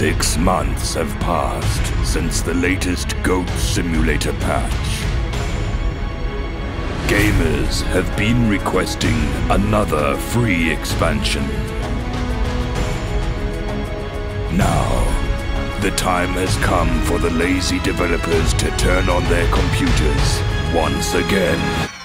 Six months have passed since the latest Goat Simulator patch. Gamers have been requesting another free expansion. Now, the time has come for the lazy developers to turn on their computers once again.